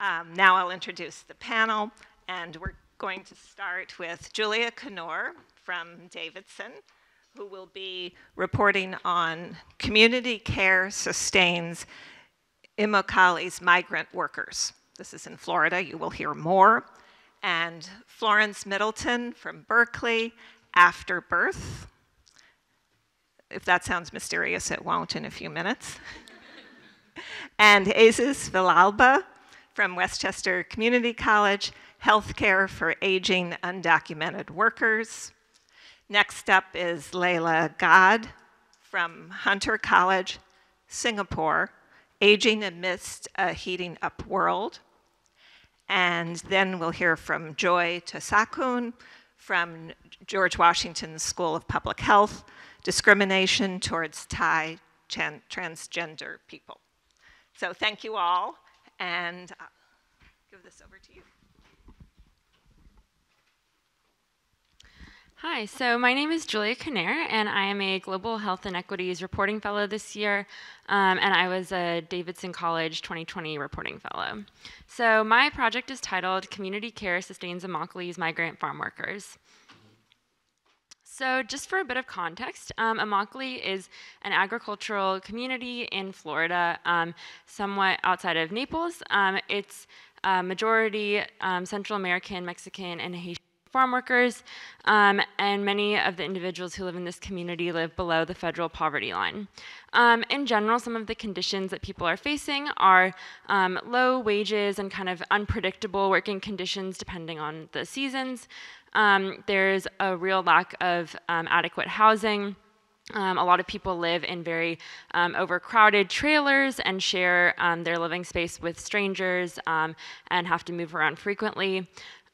Um, now I'll introduce the panel, and we're going to start with Julia Knoerr from Davidson, who will be reporting on community care sustains Immokalee migrant workers. This is in Florida, you will hear more. And Florence Middleton from Berkeley, After Birth. If that sounds mysterious, it won't in a few minutes. and Jesus Villalba from Westchester Community College, Healthcare for Aging Undocumented Workers. Next up is Laila Gad from Hunter College, Singapore, Aging Amidst a Heating Up World. And then we'll hear from Joy Tosakoon from George Washington School of Public Health, Discrimination Towards Thai Transgender People. So thank you all, and I'll give this over to you. Hi, so my name is Julia Knoerr, and I am a Global Health Inequities Reporting Fellow this year, um, and I was a Davidson College 2020 Reporting Fellow. So my project is titled Community Care Sustains Immokalee Migrant Farm Workers. So just for a bit of context, um, Immokalee is an agricultural community in Florida, um, somewhat outside of Naples. Um, it's majority um, Central American, Mexican, and Haitian farm workers, um, and many of the individuals who live in this community live below the federal poverty line. Um, in general, some of the conditions that people are facing are um, low wages and kind of unpredictable working conditions depending on the seasons. Um, there's a real lack of um, adequate housing. Um, a lot of people live in very um, overcrowded trailers and share um, their living space with strangers um, and have to move around frequently.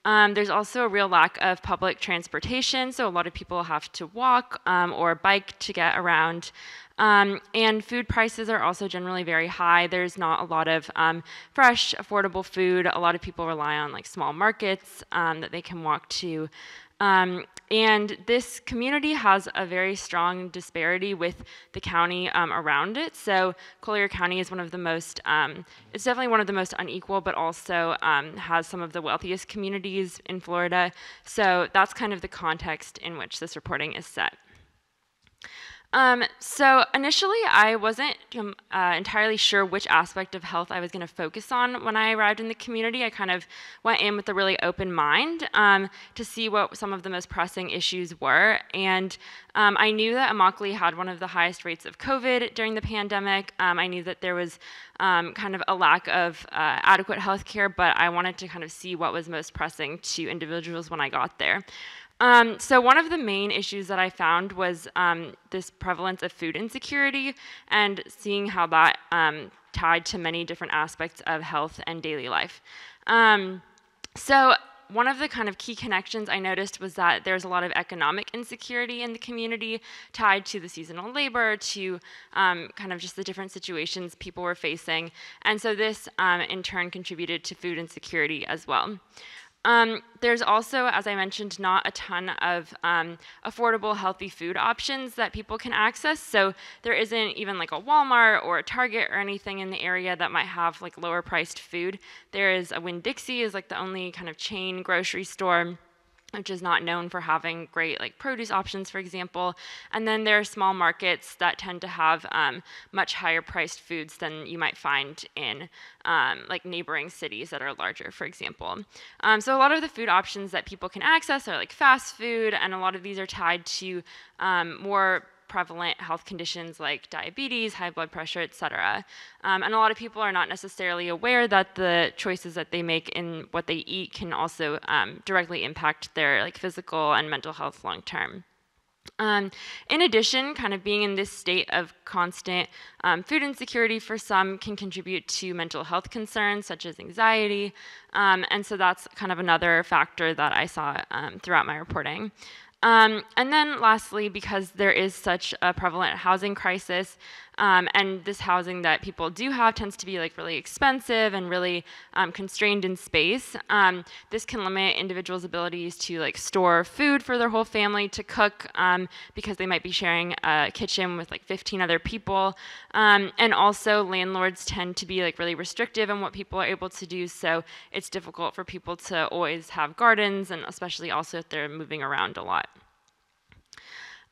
Um, there's also a real lack of public transportation, so a lot of people have to walk um, or bike to get around. Um, and food prices are also generally very high. There's not a lot of um, fresh, affordable food. A lot of people rely on like small markets um, that they can walk to. Um, and this community has a very strong disparity with the county um, around it. So Collier County is one of the most, um, it's definitely one of the most unequal, but also um, has some of the wealthiest communities in Florida. So that's kind of the context in which this reporting is set. Um, so initially, I wasn't um, uh, entirely sure which aspect of health I was going to focus on when I arrived in the community. I kind of went in with a really open mind um, to see what some of the most pressing issues were. And um, I knew that Immokalee had one of the highest rates of COVID during the pandemic. Um, I knew that there was um, kind of a lack of uh, adequate health care, but I wanted to kind of see what was most pressing to individuals when I got there. Um, so one of the main issues that I found was um, this prevalence of food insecurity and seeing how that um, tied to many different aspects of health and daily life. Um, so one of the kind of key connections I noticed was that there's a lot of economic insecurity in the community tied to the seasonal labor, to um, kind of just the different situations people were facing. And so this um, in turn contributed to food insecurity as well. Um, there's also, as I mentioned, not a ton of um, affordable, healthy food options that people can access. So there isn't even like a Walmart or a Target or anything in the area that might have like lower priced food. There is a Winn-Dixie is like the only kind of chain grocery store which is not known for having great like produce options, for example. And then there are small markets that tend to have um, much higher priced foods than you might find in um, like neighboring cities that are larger, for example. Um, so a lot of the food options that people can access are like fast food, and a lot of these are tied to um, more prevalent health conditions like diabetes, high blood pressure, et cetera. Um, and a lot of people are not necessarily aware that the choices that they make in what they eat can also um, directly impact their like physical and mental health long term. Um, in addition, kind of being in this state of constant um, food insecurity for some can contribute to mental health concerns such as anxiety. Um, and so that's kind of another factor that I saw um, throughout my reporting. Um, and then lastly, because there is such a prevalent housing crisis, Um, and this housing that people do have tends to be like really expensive and really um, constrained in space. Um, this can limit individuals' abilities to like store food for their whole family to cook um, because they might be sharing a kitchen with like 15 other people. Um, and also landlords tend to be like really restrictive in what people are able to do. So it's difficult for people to always have gardens and especially also if they're moving around a lot.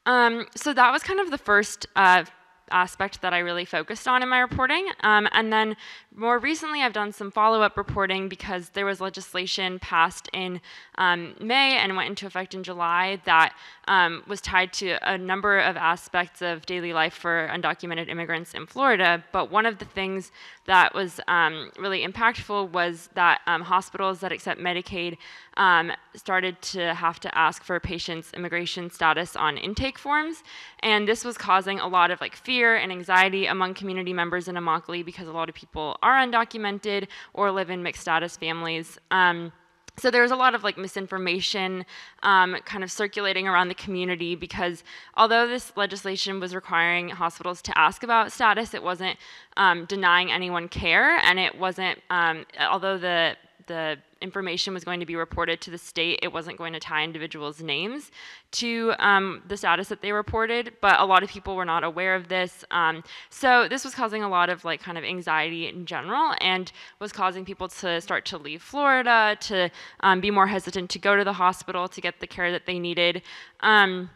Um, so that was kind of the first uh, aspect that I really focused on in my reporting. Um, and then more recently, I've done some follow up reporting because there was legislation passed in um, May and went into effect in July that um, was tied to a number of aspects of daily life for undocumented immigrants in Florida. But one of the things that was um, really impactful was that um, hospitals that accept Medicaid um, started to have to ask for patients' immigration status on intake forms. And this was causing a lot of like fear and anxiety among community members in Immokalee because a lot of people are undocumented or live in mixed status families. Um, so there was a lot of like misinformation um, kind of circulating around the community because although this legislation was requiring hospitals to ask about status, it wasn't um, denying anyone care, and it wasn't um, although the the information was going to be reported to the state, it wasn't going to tie individuals' names to um, the status that they reported. But a lot of people were not aware of this, um, so this was causing a lot of like kind of anxiety in general, and was causing people to start to leave Florida, to um, be more hesitant to go to the hospital to get the care that they needed. Um,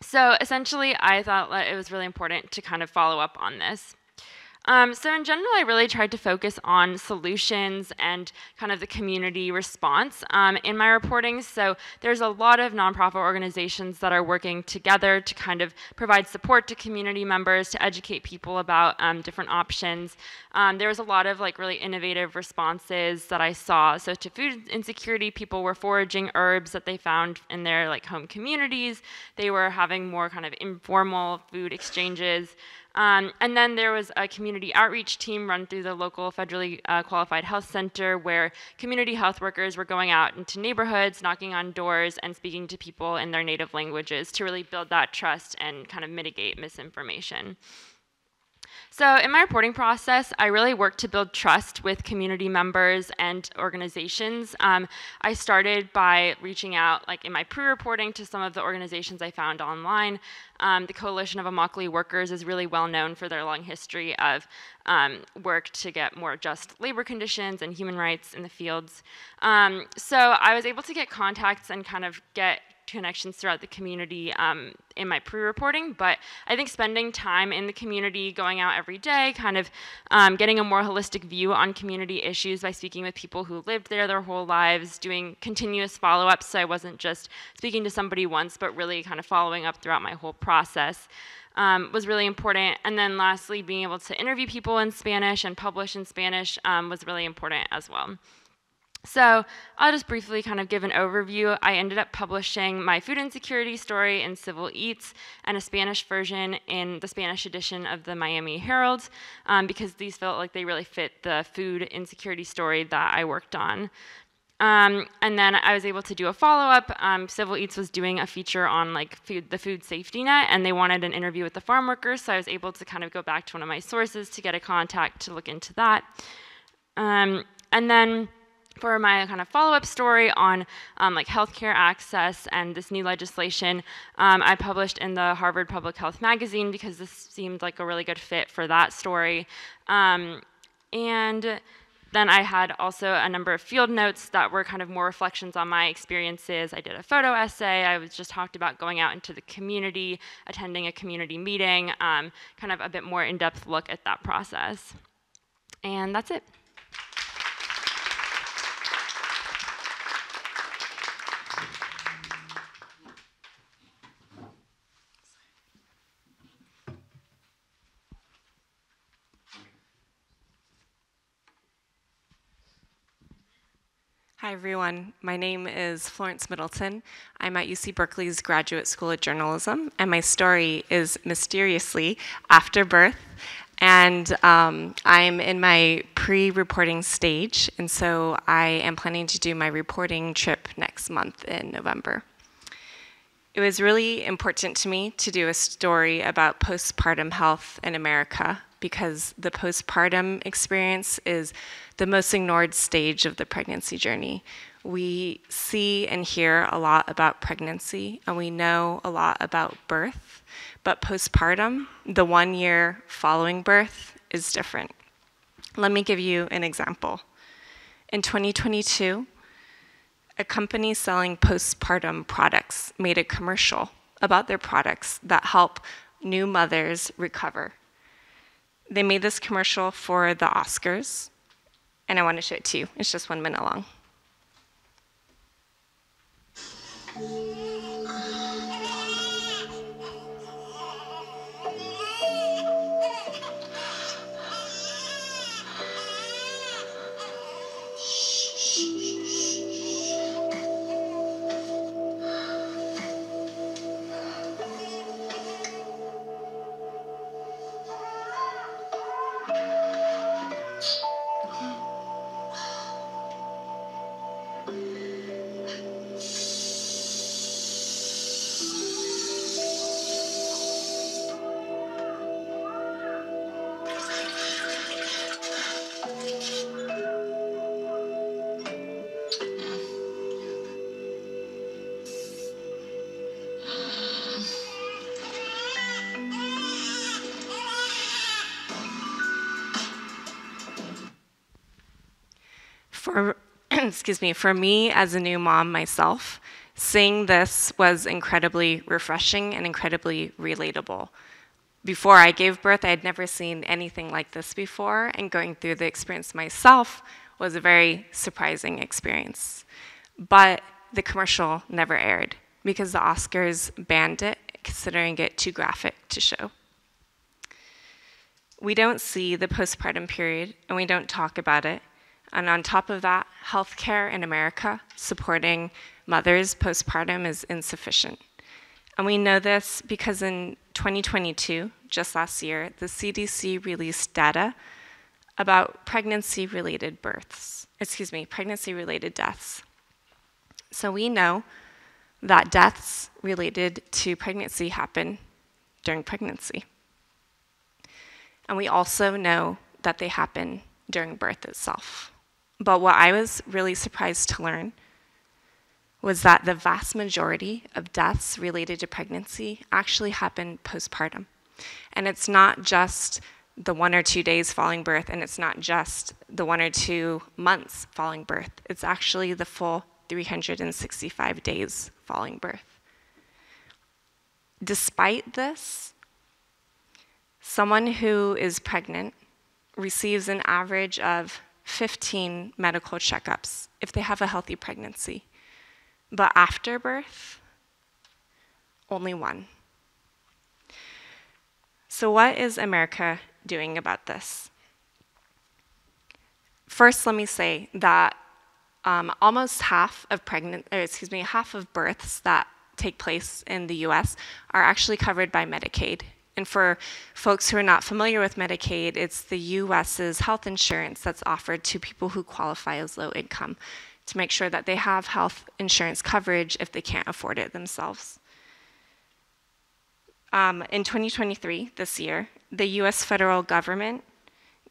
so essentially, I thought that it was really important to kind of follow up on this. Um, so in general, I really tried to focus on solutions and kind of the community response um, in my reporting. So there's a lot of nonprofit organizations that are working together to kind of provide support to community members, to educate people about um, different options. Um, there was a lot of like really innovative responses that I saw. So to food insecurity, people were foraging herbs that they found in their like home communities. They were having more kind of informal food exchanges. Um, and then there was a community outreach team run through the local federally uh, qualified health center where community health workers were going out into neighborhoods, knocking on doors, and speaking to people in their native languages to really build that trust and kind of mitigate misinformation. So in my reporting process, I really worked to build trust with community members and organizations. Um, I started by reaching out, like in my pre-reporting, to some of the organizations I found online. Um, the Coalition of Immokalee Workers is really well known for their long history of um, work to get more just labor conditions and human rights in the fields. Um, so I was able to get contacts and kind of get connections throughout the community um, in my pre-reporting, but I think spending time in the community, going out every day, kind of um, getting a more holistic view on community issues by speaking with people who lived there their whole lives, doing continuous follow-ups, so I wasn't just speaking to somebody once, but really kind of following up throughout my whole process. Um, was really important. And then lastly, being able to interview people in Spanish and publish in Spanish um, was really important as well. So I'll just briefly kind of give an overview. I ended up publishing my food insecurity story in Civil Eats and a Spanish version in the Spanish edition of the Miami Herald um, because these felt like they really fit the food insecurity story that I worked on. Um, and then I was able to do a follow-up. Um, Civil Eats was doing a feature on like food, the food safety net, and they wanted an interview with the farm workers. So I was able to kind of go back to one of my sources to get a contact to look into that. Um, and then for my kind of follow-up story on um, like healthcare access and this new legislation, um, I published in the Harvard Public Health magazine because this seemed like a really good fit for that story. Um, and then I had also a number of field notes that were kind of more reflections on my experiences. I did a photo essay. I was just talked about going out into the community, attending a community meeting, um, kind of a bit more in-depth look at that process. And that's it. Hi, everyone. My name is Florence Middleton. I'm at UC Berkeley's Graduate School of Journalism, and my story is mysteriously after birth. And um, I'm in my pre reporting stage, and so I am planning to do my reporting trip next month in November. it was really important to me to do a story about postpartum health in America because the postpartum experience is the most ignored stage of the pregnancy journey. We see and hear a lot about pregnancy and we know a lot about birth, but postpartum, the one year following birth, is different. Let me give you an example. In 2022, a company selling postpartum products made a commercial about their products that help new mothers recover. They made this commercial for the Oscars, and I want to show it to you. It's just one minute long. Excuse me, for me as a new mom myself, seeing this was incredibly refreshing and incredibly relatable. Before I gave birth, I had never seen anything like this before, and going through the experience myself was a very surprising experience. But the commercial never aired because the Oscars banned it, considering it too graphic to show. We don't see the postpartum period and we don't talk about it and on top of that, healthcare in America supporting mothers postpartum is insufficient. And we know this because in 2022, just last year, the CDC released data about pregnancy related births, excuse me, pregnancy related deaths. So we know that deaths related to pregnancy happen during pregnancy. And we also know that they happen during birth itself. But what I was really surprised to learn was that the vast majority of deaths related to pregnancy actually happen postpartum. And it's not just the one or two days following birth, and it's not just the one or two months following birth. It's actually the full 365 days following birth. Despite this, someone who is pregnant receives an average of 15 medical checkups if they have a healthy pregnancy. But after birth, only one. So, what is America doing about this? First, let me say that um, almost half of pregnant, excuse me, half of births that take place in the U.S. are actually covered by Medicaid and for folks who are not familiar with Medicaid, it's the US's health insurance that's offered to people who qualify as low income to make sure that they have health insurance coverage if they can't afford it themselves. Um, in 2023, this year, the US federal government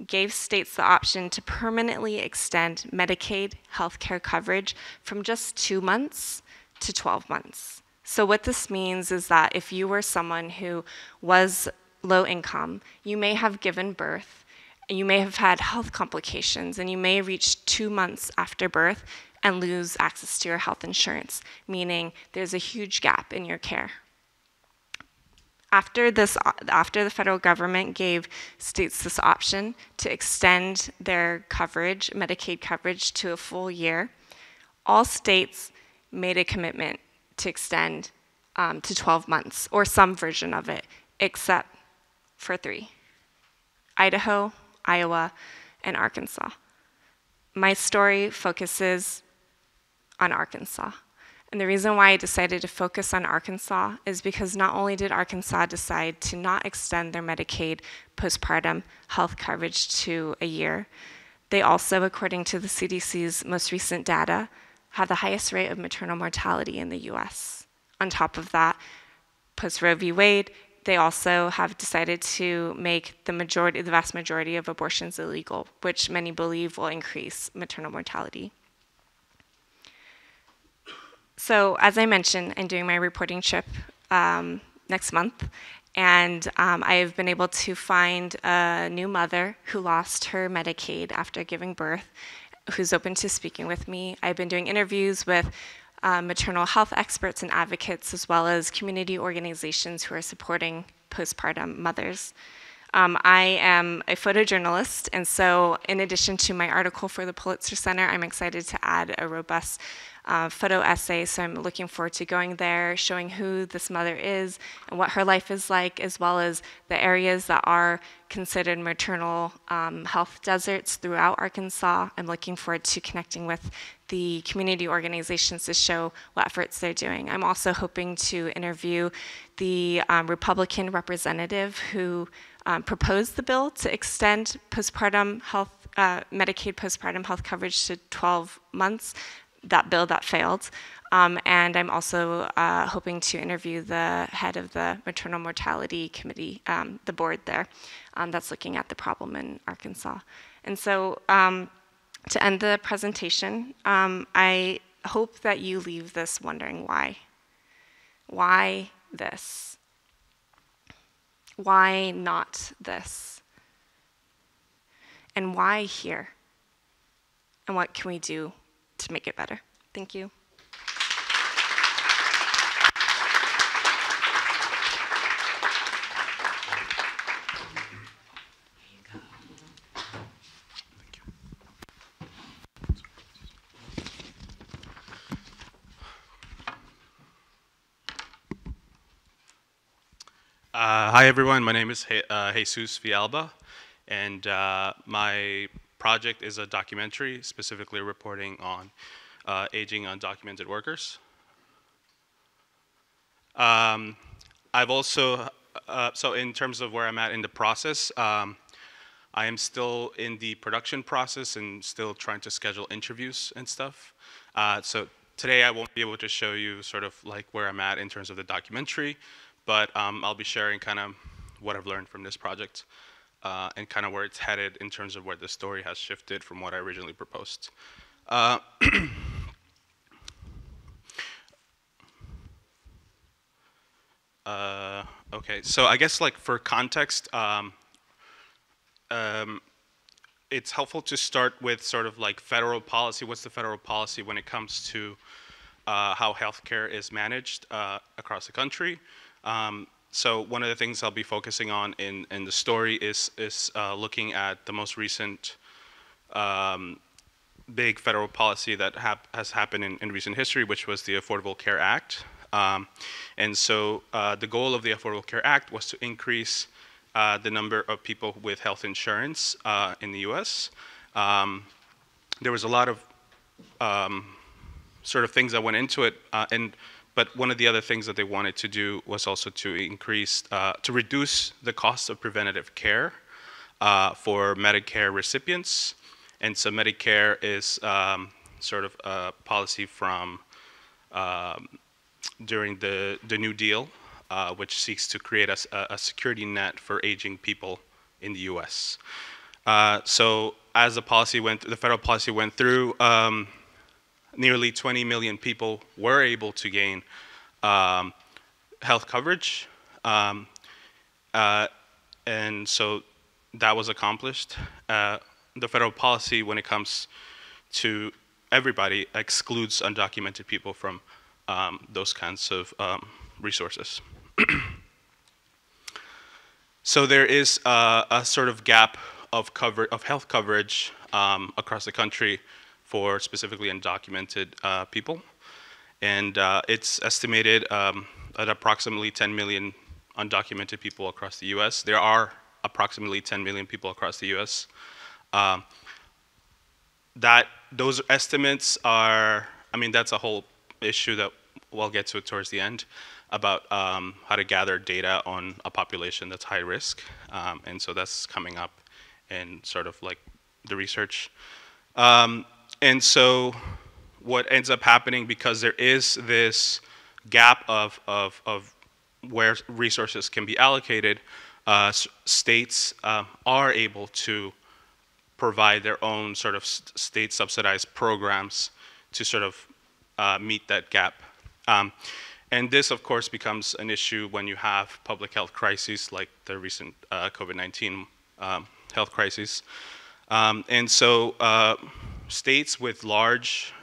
gave states the option to permanently extend Medicaid healthcare coverage from just two months to 12 months. So, what this means is that if you were someone who was low income, you may have given birth, you may have had health complications, and you may reach two months after birth and lose access to your health insurance, meaning there's a huge gap in your care. After, this, after the federal government gave states this option to extend their coverage, Medicaid coverage, to a full year, all states made a commitment to extend um, to 12 months or some version of it, except for three Idaho, Iowa, and Arkansas. My story focuses on Arkansas. And the reason why I decided to focus on Arkansas is because not only did Arkansas decide to not extend their Medicaid postpartum health coverage to a year, they also, according to the CDC's most recent data, have the highest rate of maternal mortality in the US. on top of that, post Roe v. Wade, they also have decided to make the majority, the vast majority of abortions illegal, which many believe will increase maternal mortality. So, as I mentioned, I'm doing my reporting trip um, next month, and um, I have been able to find a new mother who lost her Medicaid after giving birth, who's open to speaking with me. I've been doing interviews with uh, maternal health experts and advocates, as well as community organizations who are supporting postpartum mothers. Um, I am a photojournalist, and so in addition to my article for the Pulitzer Center, I'm excited to add a robust uh, photo essay. So I'm looking forward to going there, showing who this mother is and what her life is like, as well as the areas that are considered maternal um, health deserts throughout Arkansas. I'm looking forward to connecting with the community organizations to show what efforts they're doing. I'm also hoping to interview the um, Republican representative who um, proposed the bill to extend postpartum health, uh, Medicaid postpartum health coverage to 12 months that bill that failed. Um, and I'm also uh, hoping to interview the head of the maternal mortality committee, um, the board there, um, that's looking at the problem in Arkansas. And so, um, to end the presentation, um, I hope that you leave this wondering why. Why this? Why not this? And why here? And what can we do to make it better. Thank you. Uh, hi everyone, my name is uh, Jesus Villalba, and uh, my project is a documentary specifically reporting on uh, aging undocumented workers. Um, I've also, uh, so in terms of where I'm at in the process, um, I am still in the production process and still trying to schedule interviews and stuff. Uh, so today I won't be able to show you sort of like where I'm at in terms of the documentary, but um, I'll be sharing kind of what I've learned from this project uh, and kind of where it's headed in terms of where the story has shifted from what I originally proposed. Uh, uh, okay, so I guess like for context, um, um, it's helpful to start with sort of like federal policy. What's the federal policy when it comes to uh, how healthcare is managed uh, across the country? Um, so one of the things I'll be focusing on in, in the story is, is uh, looking at the most recent um, big federal policy that hap has happened in, in, recent history, which was the Affordable Care Act. Um, and so uh, the goal of the Affordable Care Act was to increase uh, the number of people with health insurance uh, in the US. Um, there was a lot of um, sort of things that went into it, uh, and but one of the other things that they wanted to do was also to increase, uh, to reduce the cost of preventative care uh, for Medicare recipients. And so Medicare is um, sort of a policy from um, during the, the New Deal, uh, which seeks to create a, a, security net for aging people in the US. Uh, so as the policy went, the federal policy went through, um, nearly 20 million people were able to gain um, health coverage. Um, uh, and so that was accomplished. Uh, the federal policy, when it comes to everybody, excludes undocumented people from um, those kinds of um, resources. so there is uh, a sort of gap of cover of health coverage um, across the country for specifically undocumented uh, people. And uh, it's estimated um, at approximately 10 million undocumented people across the US. There are approximately 10 million people across the US. Um, that those estimates are, I mean, that's a whole issue that we'll get to towards the end about um, how to gather data on a population that's high risk. Um, and so that's coming up in sort of like the research. Um, and so what ends up happening because there is this gap of, of, of where resources can be allocated, uh, states um, are able to provide their own sort of state subsidized programs to sort of uh, meet that gap. Um, and this, of course, becomes an issue when you have public health crises like the recent uh, COVID 19 um, health crisis. Um, and so, uh, states with large,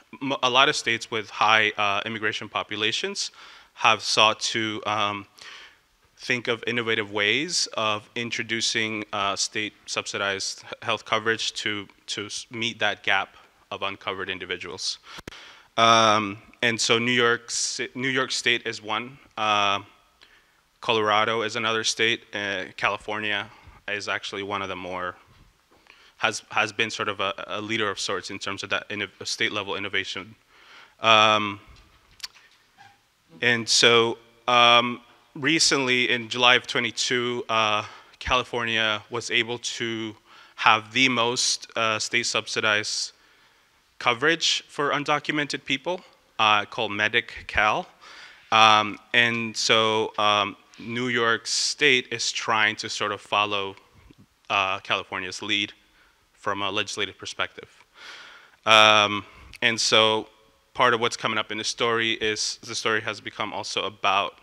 a lot of states with high uh, immigration populations have sought to um, think of innovative ways of introducing uh, state subsidized health coverage to, to meet that gap of uncovered individuals. Um, and so New York, New York State is one. Uh, Colorado is another state. Uh, California is actually one of the more has has been sort of a, a leader of sorts in terms of that state level innovation. Um, and so um, recently, in July of 22, uh, California was able to have the most uh, state subsidized coverage for undocumented people uh, called Medi-Cal. Um, and so um, New York State is trying to sort of follow uh, California's lead from a legislative perspective. Um, and so part of what's coming up in the story is the story has become also about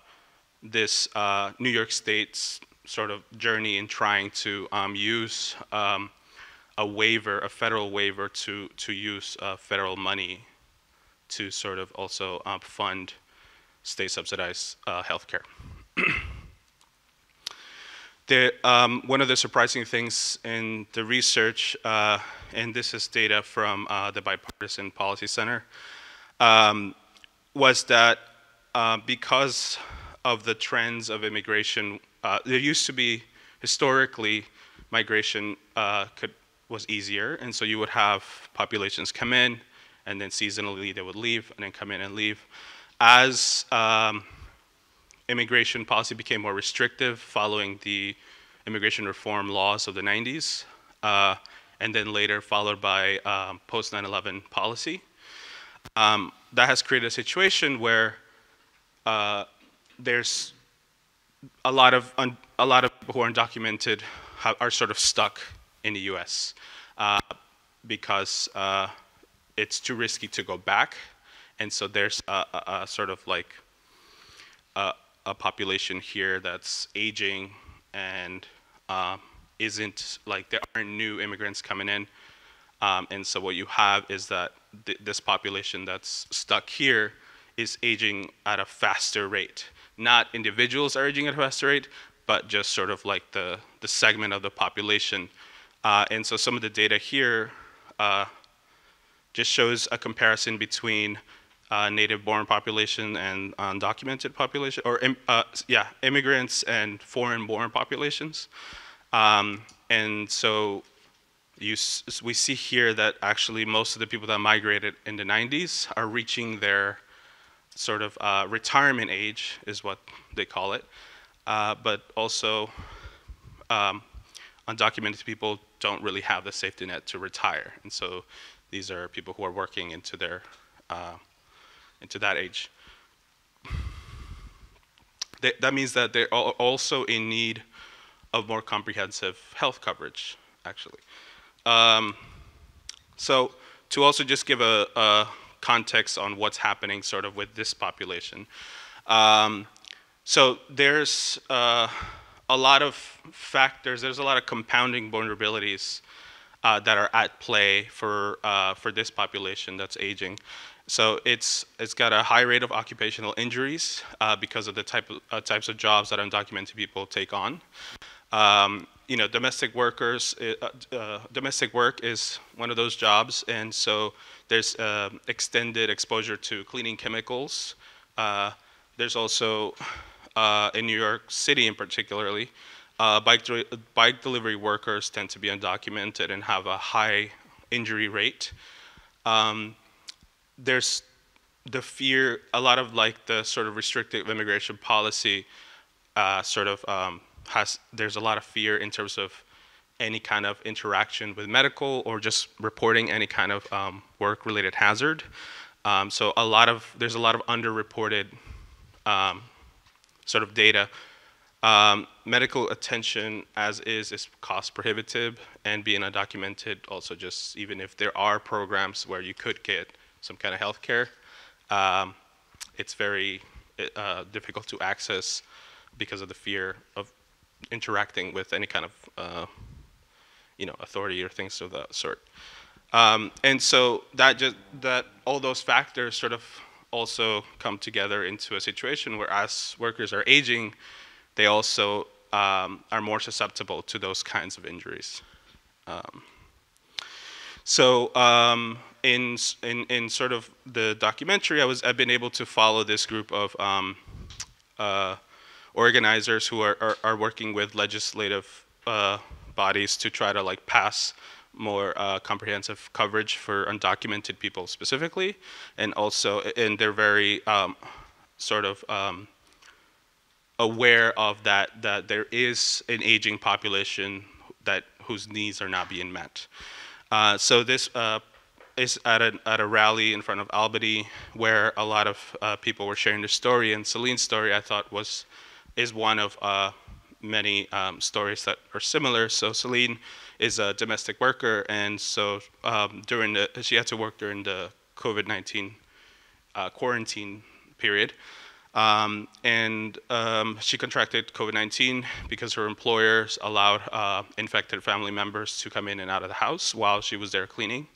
this uh, New York State's sort of journey in trying to um, use um, a waiver, a federal waiver, to to use uh, federal money to sort of also um, fund state subsidized uh, healthcare. The, um, one of the surprising things in the research, uh, and this is data from uh, the Bipartisan Policy Center, um, was that uh, because of the trends of immigration, uh, there used to be historically migration uh, could, was easier, and so you would have populations come in, and then seasonally they would leave, and then come in and leave. As um, immigration policy became more restrictive following the immigration reform laws of the 90s, uh, and then later followed by um, post 9 11 policy. Um, that has created a situation where uh, there's a lot of a lot of people who are undocumented are sort of stuck in the U.S. Uh, because uh, it's too risky to go back, and so there's a, a, a sort of like a, a population here that's aging and um, isn't like there aren't new immigrants coming in, um, and so what you have is that th- this population that's stuck here is aging at a faster rate. Not individuals are aging at a faster rate, but just sort of like the, the segment of the population. Uh, and so some of the data here uh, just shows a comparison between uh, native-born population and undocumented population, or uh, yeah, immigrants and foreign-born populations. Um, and so you, we see here that actually most of the people that migrated in the 90s are reaching their sort of uh, retirement age, is what they call it. Uh, but also, um, undocumented people don't really have the safety net to retire, and so these are people who are working into their uh, into that age. That, that means that they're also in need of more comprehensive health coverage, actually. Um, so to also just give a, a, context on what's happening sort of with this population. Um, so there's uh, a lot of factors, there's a lot of compounding vulnerabilities uh, that are at play for, uh, for this population that's aging. So it's, it's got a high rate of occupational injuries uh, because of the type of, uh, types of jobs that undocumented people take on. Um, you know, domestic workers, uh, uh, domestic work is one of those jobs, and so there's uh, extended exposure to cleaning chemicals. Uh, there's also, in New York City in particularly, bike, de- bike delivery workers tend to be undocumented and have a high injury rate. Um, there's the fear, a lot of like the sort of restrictive immigration policy uh, sort of um, has, there's a lot of fear in terms of any kind of interaction with medical or just reporting any kind of um, work-related hazard. Um, so a lot of, there's a lot of underreported um, sort of data. Um, medical attention, as is, is cost prohibitive, and being undocumented, also just even if there are programs where you could get some kind of health care, um, it's very uh, difficult to access because of the fear of interacting with any kind of uh, you know authority or things of that sort. Um, and so that just that all those factors sort of also come together into a situation where as workers are aging, they also um, are more susceptible to those kinds of injuries. Um, so um, in, in, in sort of the documentary, I was, I've been able to follow this group of um, uh, organizers who are, are, are, working with legislative uh, bodies to try to like pass more uh, comprehensive coverage for undocumented people specifically, and also, and they're very um, sort of um, aware of that that there is an aging population that whose needs are not being met. Uh, so this uh, is at a, at a rally in front of Albany where a lot of uh, people were sharing their story, and Celine's story I thought was is one of uh, many um, stories that are similar. So Celine is a domestic worker, and so um, during the she had to work during the COVID-19 uh, quarantine period. Um, and um, she contracted COVID-19 because her employers allowed uh, infected family members to come in and out of the house while she was there cleaning.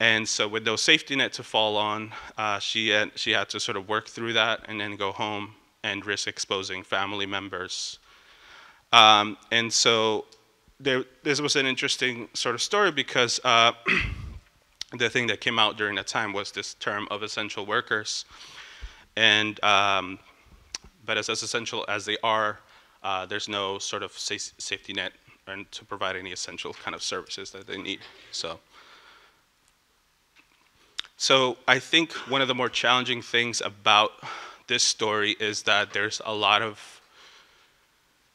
And so with no safety net to fall on, uh, she, had, she had to sort of work through that and then go home and risk exposing family members. Um, and so there, this was an interesting sort of story because uh, the thing that came out during that time was this term of essential workers. And, um, but as, as essential as they are, uh, there's no sort of sa safety net and to provide any essential kind of services that they need. So, so I think one of the more challenging things about this story is that there's a lot of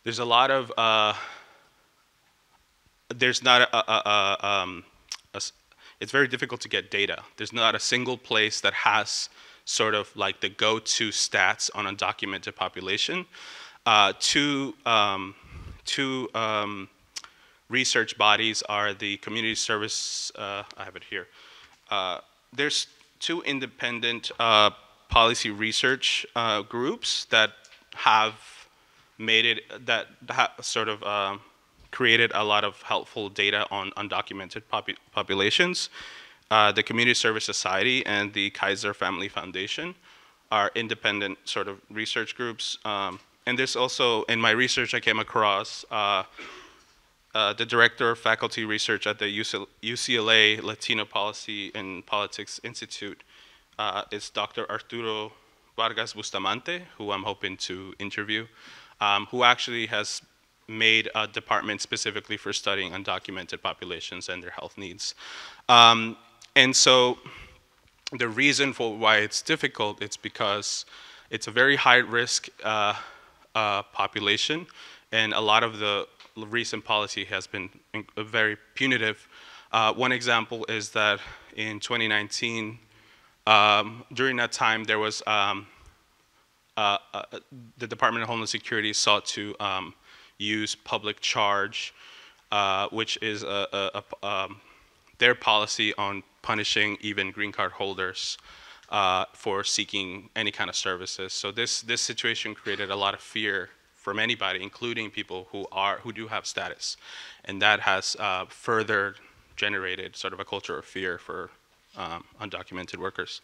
there's a lot of uh, there's not a, a, a, um, it's very difficult to get data. There's not a single place that has sort of like the go-to stats on undocumented population. Uh, two um, two um, research bodies are the community service. Uh, I have it here. Uh, there's two independent uh, policy research uh, groups that have made it that ha sort of um, created a lot of helpful data on undocumented popu populations. Uh, the Community Service Society and the Kaiser Family Foundation are independent sort of research groups. Um, and this also, in my research, I came across uh, the director of faculty research at the UCLA Latino Policy and Politics Institute uh, is Dr. Arturo Vargas Bustamante, who I'm hoping to interview, um, who actually has made a department specifically for studying undocumented populations and their health needs. Um, and so the reason for why it's difficult, it's because it's a very high risk uh, uh, population and a lot of the recent policy has been very punitive. Uh, one example is that in 2019, um, during that time, there was um, uh, uh, the Department of Homeland Security sought to um, use public charge, uh, which is a, a, a, um, their policy on punishing even green card holders uh, for seeking any kind of services. So this this situation created a lot of fear from anybody, including people who are who do have status, and that has uh, further generated sort of a culture of fear for um, undocumented workers.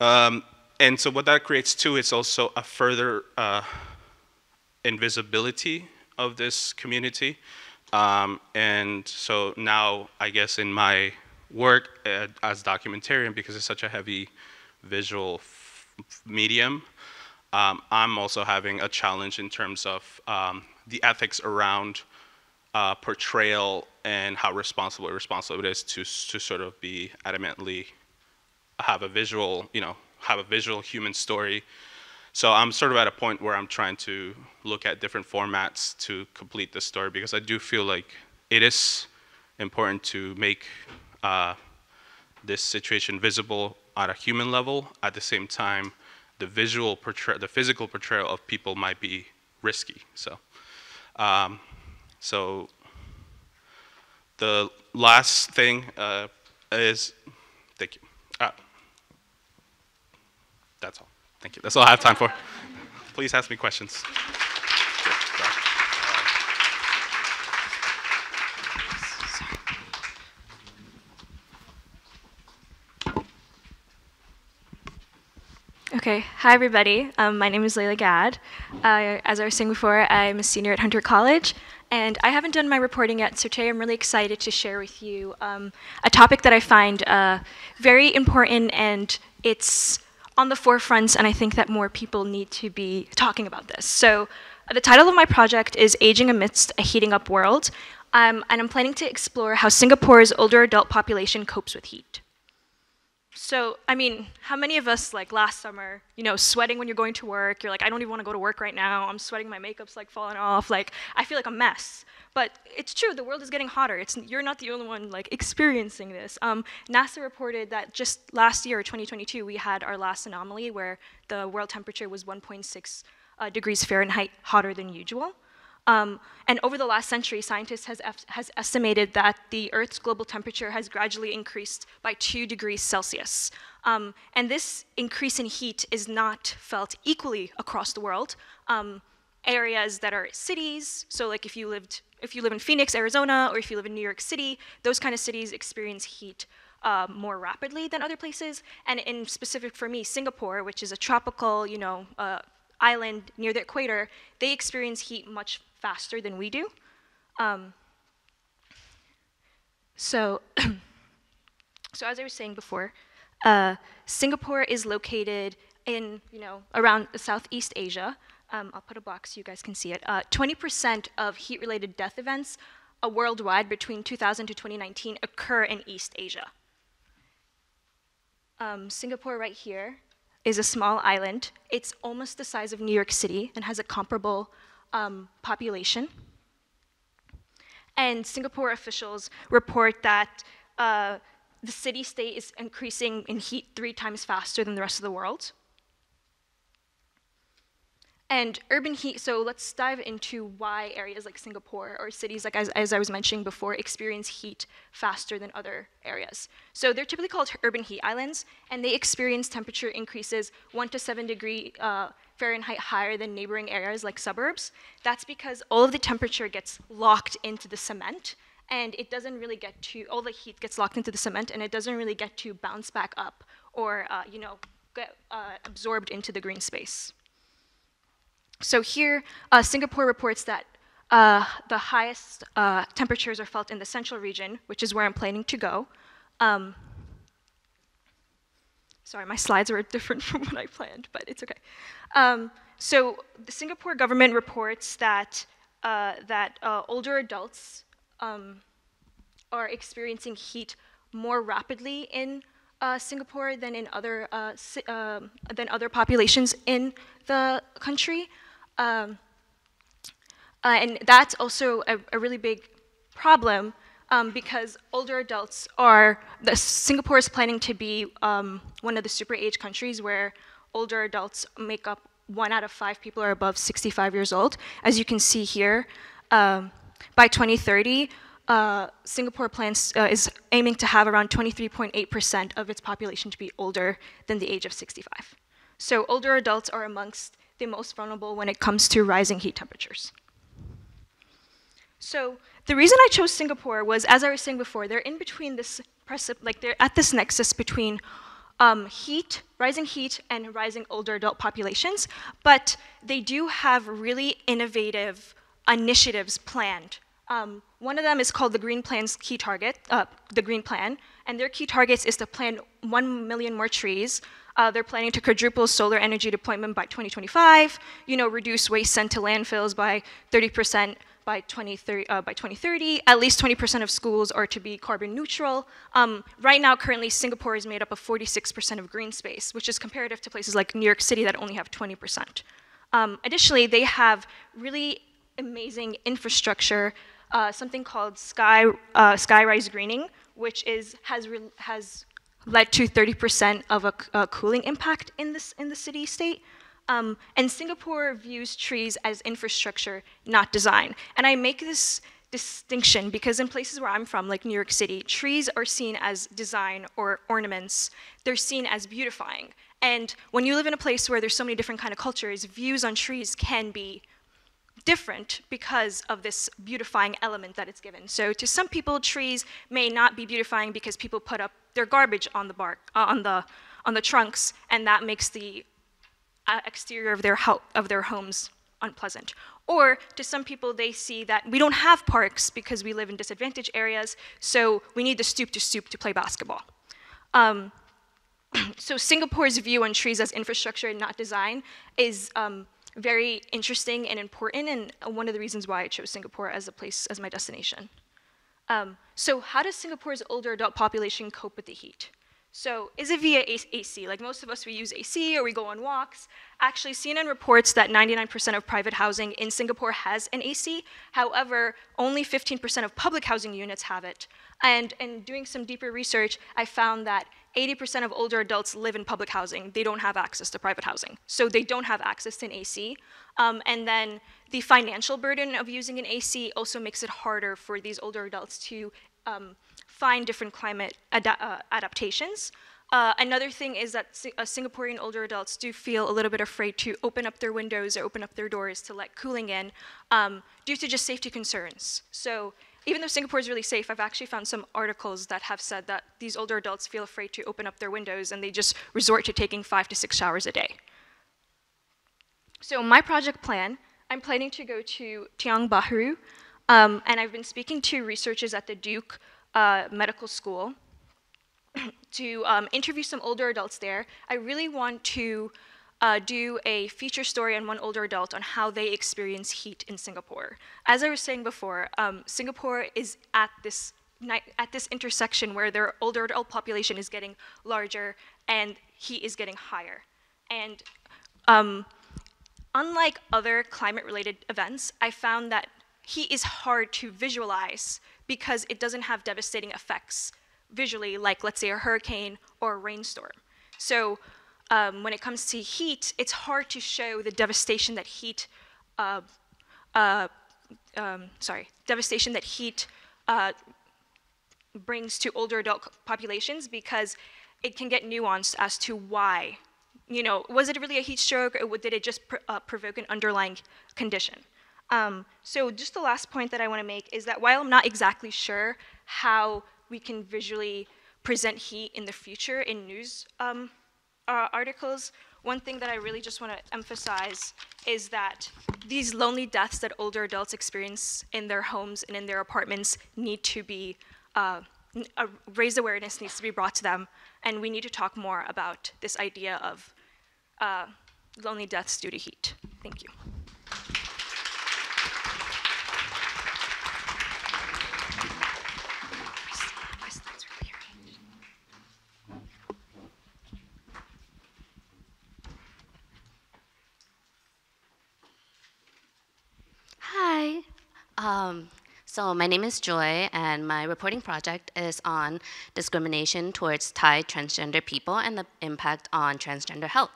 Um, and so what that creates too is also a further uh, invisibility of this community. Um, and so now, I guess, in my work uh, as documentarian, because it's such a heavy visual medium, um, I'm also having a challenge in terms of um, the ethics around uh, portrayal and how responsible responsible it is to to sort of be adamantly have a visual, you know, have a visual human story so I'm sort of at a point where I'm trying to look at different formats to complete the story because I do feel like it is important to make uh, this situation visible at a human level. At the same time, the visual portray- the physical portrayal of people might be risky. So, um, so the last thing uh, is, thank you. Uh, that's all. Thank you. That's all I have time for. Please ask me questions. Okay, hi everybody. Um, my name is Laila Gad. Uh, as I was saying before, I'm a senior at Hunter College, and I haven't done my reporting yet, so today I'm really excited to share with you um, a topic that I find uh, very important and it's on the forefront, and I think that more people need to be talking about this. So, uh, the title of my project is Aging Amidst a Heating Up World, um, and I'm planning to explore how Singapore's older adult population copes with heat. So, I mean, how many of us, like last summer, you know, sweating when you're going to work? You're like, I don't even want to go to work right now. I'm sweating, my makeup's like falling off. Like, I feel like a mess. But it's true, the world is getting hotter. It's, you're not the only one like experiencing this. Um, NASA reported that just last year, 2022, we had our last anomaly where the world temperature was 1.6 uh, degrees Fahrenheit hotter than usual. Um, and over the last century, scientists has, has estimated that the Earth's global temperature has gradually increased by two degrees Celsius. Um, and this increase in heat is not felt equally across the world. Um, areas that are cities, so like if you lived, if you live in Phoenix, Arizona, or if you live in New York City, those kind of cities experience heat uh, more rapidly than other places. And in specific for me, Singapore, which is a tropical, you know, uh, island near the equator, they experience heat much faster than we do. Um, so, so as I was saying before, uh, Singapore is located in, you know, around Southeast Asia. Um, I'll put a box so you guys can see it. 20% uh, of heat-related death events uh, worldwide between 2000 to 2019 occur in East Asia. Um, Singapore right here is a small island. It's almost the size of New York City and has a comparable um, population. And Singapore officials report that uh, the city state is increasing in heat three times faster than the rest of the world. And urban heat, so let's dive into why areas like Singapore or cities like as, as, I was mentioning before experience heat faster than other areas. So they're typically called urban heat islands and they experience temperature increases one to seven degree uh, Fahrenheit higher than neighboring areas like suburbs. That's because all of the temperature gets locked into the cement and it doesn't really get to, all the heat gets locked into the cement and it doesn't really get to bounce back up or, uh, you know, get uh, absorbed into the green space. So here, uh, Singapore reports that uh, the highest uh, temperatures are felt in the central region, which is where I'm planning to go. Um, sorry, my slides are different from what I planned, but it's okay. Um, so the Singapore government reports that, uh, that uh, older adults um, are experiencing heat more rapidly in uh, Singapore than in other, um, than other populations in the country. Um, uh, and that's also a, a, really big problem um, because older adults are, the, Singapore is planning to be um, one of the super age countries where older adults make up one out of five people are above 65 years old. As you can see here, um, by 2030, uh, Singapore plans uh, is aiming to have around 23.8% of its population to be older than the age of 65. So older adults are amongst the most vulnerable when it comes to rising heat temperatures. So the reason I chose Singapore was, as I was saying before, they're in between this, like they're at this nexus between um, heat, rising heat, and rising older adult populations, but they do have really innovative initiatives planned. Um, one of them is called the Green Plan's key target, uh, the Green Plan, and their key targets is to plant 1 million more trees, uh, they're planning to quadruple solar energy deployment by 2025, you know, reduce waste sent to landfills by 30% by 2030, uh, by 2030. At least 20% of schools are to be carbon neutral. Um, right now, currently, Singapore is made up of 46% of green space, which is comparative to places like New York City that only have 20%. Um, additionally, they have really amazing infrastructure, uh, something called Sky, uh, Skyrise Greening, which is, has, has led to 30% of a, a, cooling impact in, this, in the city state. Um, and Singapore views trees as infrastructure, not design. And I make this distinction because in places where I'm from, like New York City, trees are seen as design or ornaments. They're seen as beautifying. And when you live in a place where there's so many different kind of cultures, views on trees can be different because of this beautifying element that it's given. So to some people, trees may not be beautifying because people put up their garbage on the bark, uh, on the on the trunks, and that makes the uh, exterior of their of their homes unpleasant. Or to some people, they see that we don't have parks because we live in disadvantaged areas, so we need the stoop to stoop to play basketball. Um, so Singapore's view on trees as infrastructure and not design is um, very interesting and important, and one of the reasons why I chose Singapore as a place, as my destination. Um, so how does Singapore's older adult population cope with the heat? So is it via AC? Like most of us, we use AC or we go on walks. Actually, CNN reports that 99% of private housing in Singapore has an AC. However, only 15% of public housing units have it. And in doing some deeper research, I found that 80% of older adults live in public housing. They don't have access to private housing. So they don't have access to an AC. Um, and then the financial burden of using an AC also makes it harder for these older adults to um, find different climate ad uh, adaptations. Uh, another thing is that uh, Singaporean older adults do feel a little bit afraid to open up their windows or open up their doors to let cooling in um, due to just safety concerns. So even though Singapore is really safe, I've actually found some articles that have said that these older adults feel afraid to open up their windows and they just resort to taking five to six showers a day. So my project plan, I'm planning to go to Tiong Bahru, um, and I've been speaking to researchers at the Duke uh, Medical School to um, interview some older adults there. I really want to uh, do a feature story on one older adult on how they experience heat in Singapore. As I was saying before, um, Singapore is at this at this intersection where their older adult population is getting larger and heat is getting higher. And um, unlike other climate-related events, I found that heat is hard to visualize because it doesn't have devastating effects visually, like let's say a hurricane or a rainstorm. So um, when it comes to heat, it's hard to show the devastation that heat, uh, uh, um, sorry, devastation that heat uh, brings to older adult populations because it can get nuanced as to why. You know, was it really a heat stroke or did it just pr uh, provoke an underlying condition? Um, so just the last point that I want to make is that while I'm not exactly sure how we can visually present heat in the future in news um, uh, articles, one thing that I really just want to emphasize is that these lonely deaths that older adults experience in their homes and in their apartments need to be, uh, raised awareness needs to be brought to them, and we need to talk more about this idea of uh, lonely deaths due to heat. Thank you. Um, so my name is Joy, and my reporting project is on discrimination towards Thai transgender people and the impact on transgender health.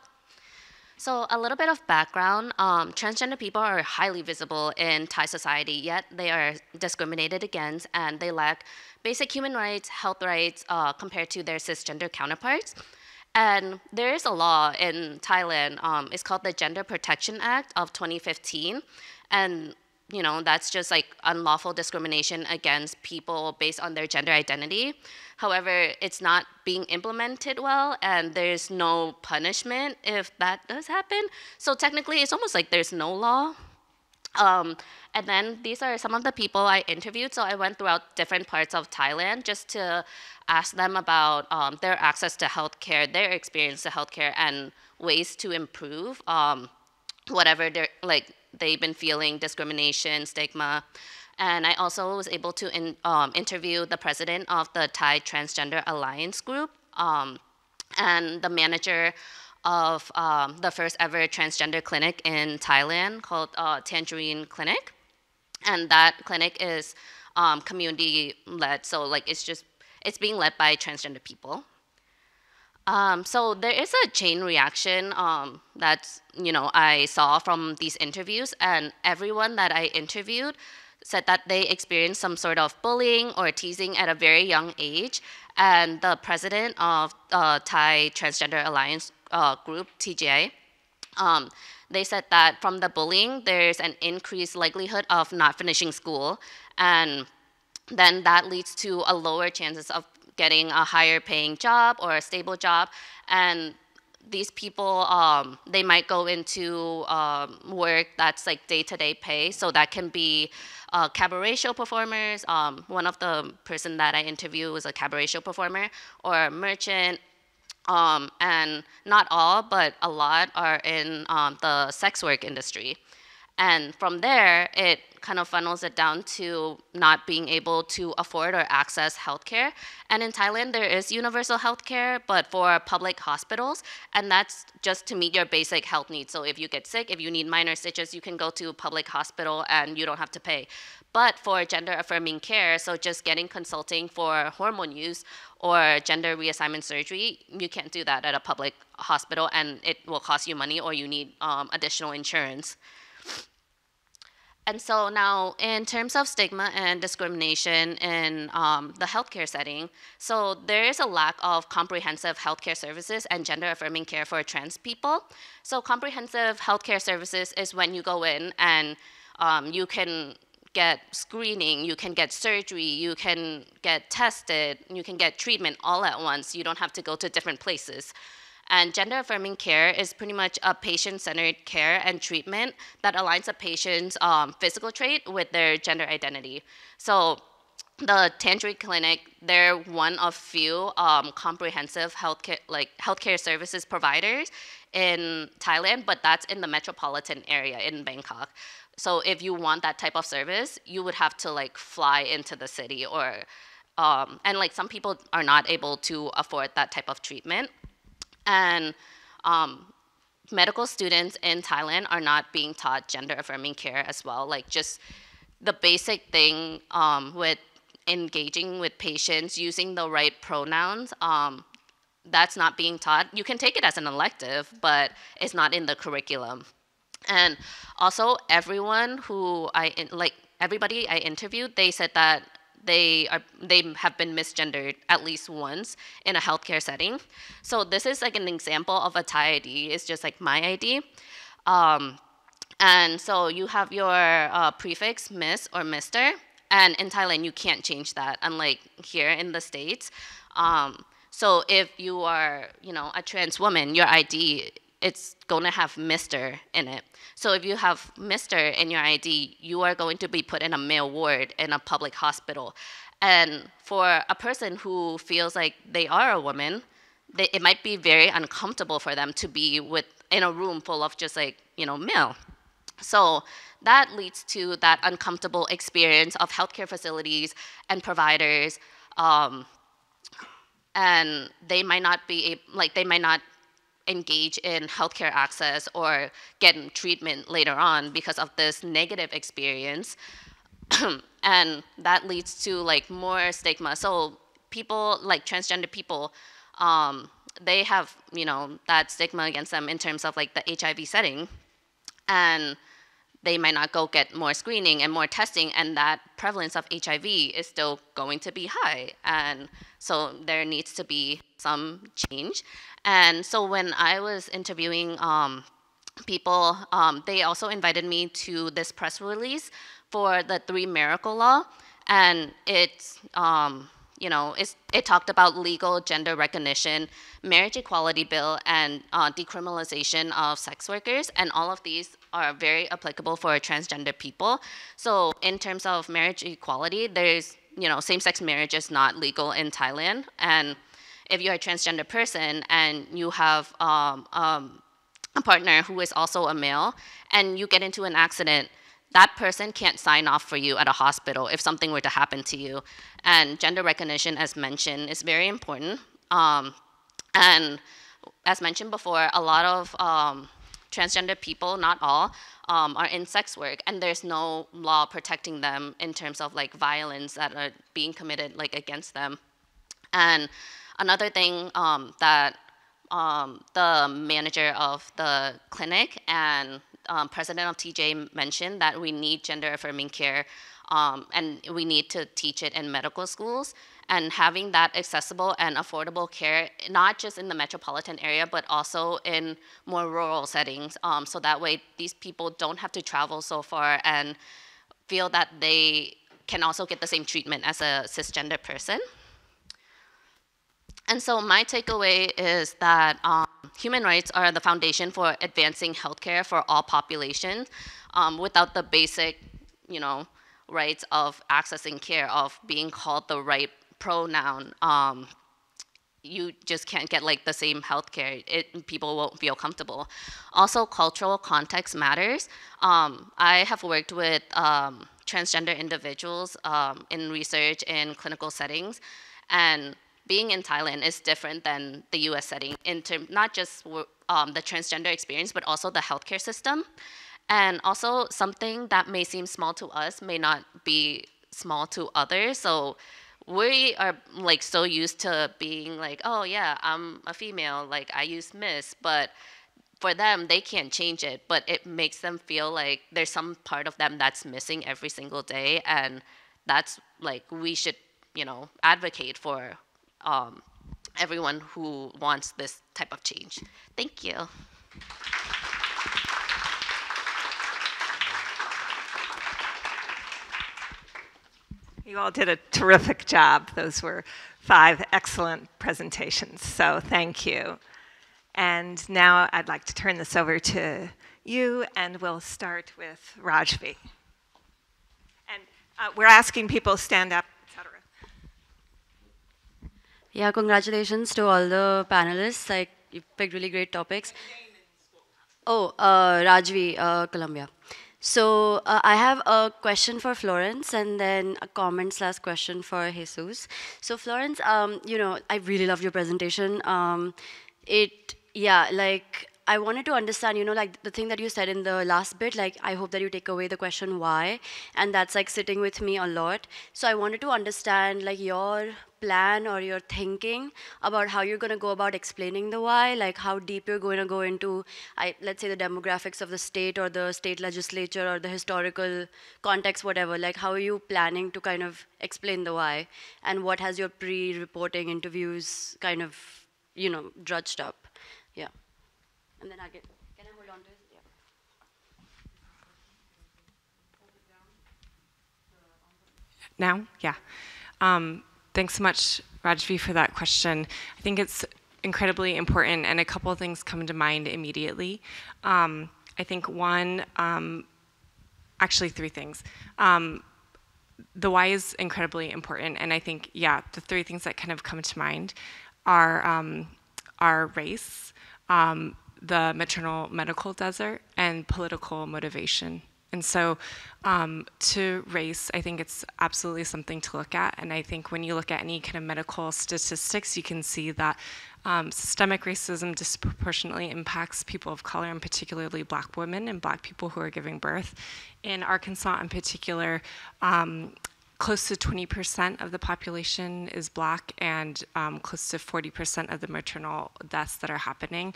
So a little bit of background, um, transgender people are highly visible in Thai society, yet they are discriminated against and they lack basic human rights, health rights uh, compared to their cisgender counterparts. And there is a law in Thailand, um, it's called the Gender Protection Act of 2015. And you know, that's just like unlawful discrimination against people based on their gender identity. However, it's not being implemented well, and there's no punishment if that does happen. So technically, it's almost like there's no law. Um, and then these are some of the people I interviewed. So I went throughout different parts of Thailand just to ask them about um, their access to healthcare, their experience to healthcare, and ways to improve um, whatever they're like they've been feeling discrimination, stigma. And I also was able to in, um, interview the president of the Thai Transgender Alliance Group um, and the manager of um, the first ever transgender clinic in Thailand called uh, Tangerine Clinic. And that clinic is um, community led, so like it's just, it's being led by transgender people. Um, so there is a chain reaction um, that you know I saw from these interviews, and everyone that I interviewed said that they experienced some sort of bullying or teasing at a very young age. And the president of uh, Thai Transgender Alliance uh, Group (TGA), um, they said that from the bullying, there's an increased likelihood of not finishing school, and then that leads to a lower chances of getting a higher paying job or a stable job. And these people, um, they might go into um, work that's like day-to-day pay. So that can be uh, cabaret show performers. Um, one of the person that I interviewed was a cabaret show performer or a merchant. Um, and not all, but a lot are in um, the sex work industry. And from there, it kind of funnels it down to not being able to afford or access healthcare. And in Thailand, there is universal healthcare, but for public hospitals, and that's just to meet your basic health needs. So if you get sick, if you need minor stitches, you can go to a public hospital and you don't have to pay. But for gender affirming care, so just getting consulting for hormone use or gender reassignment surgery, you can't do that at a public hospital and it will cost you money or you need um, additional insurance. And so now, in terms of stigma and discrimination in um, the healthcare setting, so there is a lack of comprehensive healthcare services and gender affirming care for trans people. So, comprehensive healthcare services is when you go in and um, you can get screening, you can get surgery, you can get tested, you can get treatment all at once. You don't have to go to different places. And gender affirming care is pretty much a patient centered care and treatment that aligns a patient's um, physical trait with their gender identity. So the Tangerine Clinic, they're one of few um, comprehensive healthcare like healthcare services providers in Thailand, but that's in the metropolitan area in Bangkok. So if you want that type of service, you would have to like fly into the city or um, and like some people are not able to afford that type of treatment. And um, medical students in Thailand are not being taught gender affirming care as well. Like just the basic thing um, with engaging with patients, using the right pronouns, um, that's not being taught. You can take it as an elective, but it's not in the curriculum. And also, everyone who I like, everybody I interviewed, they said that they are they have been misgendered at least once in a healthcare setting. So this is like an example of a Thai ID. It's just like my ID. Um, and so you have your uh, prefix Miss or Mister, and in Thailand you can't change that, unlike here in the states. Um, so if you are, you know, a trans woman, your ID it's going to have Mr. in it. So if you have Mr. in your ID, you are going to be put in a male ward in a public hospital. And for a person who feels like they are a woman, they, it might be very uncomfortable for them to be with in a room full of just like you know male. So that leads to that uncomfortable experience of healthcare facilities and providers, um, and they might not be like they might not engage in healthcare access or get treatment later on because of this negative experience. and that leads to like more stigma. So people like transgender people, um, they have you know that stigma against them in terms of like the HIV setting, and they might not go get more screening and more testing, and that prevalence of HIV is still going to be high. And so there needs to be some change. And so when I was interviewing um, people, um, they also invited me to this press release for the Three Miracle Law, and it's um, you know it talked about legal gender recognition, marriage equality bill, and uh, decriminalization of sex workers, and all of these are very applicable for transgender people. So in terms of marriage equality, there's you know same-sex marriage is not legal in Thailand, and if you're a transgender person and you have um, um, a partner who is also a male and you get into an accident, that person can't sign off for you at a hospital if something were to happen to you. And gender recognition, as mentioned, is very important. Um, and as mentioned before, a lot of um, transgender people, not all, um, are in sex work, and there's no law protecting them in terms of like violence that are being committed like against them. And Another thing um, that um, the manager of the clinic and um, president of TJ mentioned that we need gender affirming care um, and we need to teach it in medical schools and having that accessible and affordable care, not just in the metropolitan area, but also in more rural settings. Um, so that way, these people don't have to travel so far and feel that they can also get the same treatment as a cisgender person. And so my takeaway is that um, human rights are the foundation for advancing healthcare for all populations. Um, without the basic, you know, rights of accessing care, of being called the right pronoun, um, you just can't get like the same healthcare. It people won't feel comfortable. Also, cultural context matters. Um, I have worked with um, transgender individuals um, in research in clinical settings, and being in Thailand is different than the U.S. setting in terms not just um, the transgender experience, but also the healthcare system, and also something that may seem small to us may not be small to others. So we are like so used to being like, oh yeah, I'm a female, like I use Miss, but for them they can't change it, but it makes them feel like there's some part of them that's missing every single day, and that's like we should you know advocate for um, everyone who wants this type of change. Thank you. You all did a terrific job. Those were five excellent presentations, so thank you. And now I'd like to turn this over to you, and we'll start with Rajvi. And uh, we're asking people stand up. Yeah, congratulations to all the panelists. Like you picked really great topics. Oh, uh, Rajvi, uh, Columbia. So uh, I have a question for Florence and then a comment slash question for Jesus. So Florence, um, you know, I really loved your presentation. Um, it, yeah, like I wanted to understand, you know, like the thing that you said in the last bit, like I hope that you take away the question why, and that's like sitting with me a lot. So I wanted to understand like your plan or your thinking about how you're going to go about explaining the why, like how deep you're going to go into, I, let's say, the demographics of the state or the state legislature or the historical context, whatever. Like, how are you planning to kind of explain the why, and what has your pre-reporting interviews kind of, you know, drudged up? Yeah. And then I get, can I hold on to it? Yeah. Now? Yeah. Um, thanks so much, Rajvi, for that question. I think it's incredibly important, and a couple of things come to mind immediately. Um, I think one, um, actually, three things. Um, the why is incredibly important, and I think, yeah, the three things that kind of come to mind are, um, are race, um, the maternal medical desert, and political motivation. And so, um, to race, I think it's absolutely something to look at. And I think when you look at any kind of medical statistics, you can see that um, systemic racism disproportionately impacts people of color, and particularly black women and black people who are giving birth. In Arkansas, in particular, um, close to 20% of the population is black, and um, close to 40% of the maternal deaths that are happening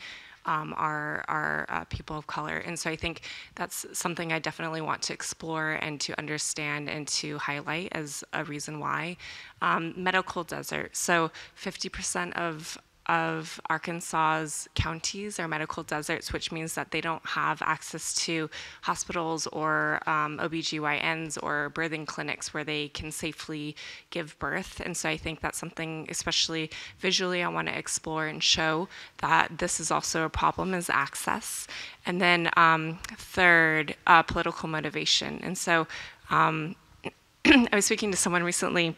um, are, are uh, people of color. And so I think that's something I definitely want to explore and to understand and to highlight as a reason why. Um, medical desert. So 50% of of Arkansas's counties are medical deserts, which means that they don't have access to hospitals or um, OBGYNs or birthing clinics where they can safely give birth. And so I think that's something, especially visually, I want to explore and show that this is also a problem is access. And then um, third, uh, political motivation. And so um, I was speaking to someone recently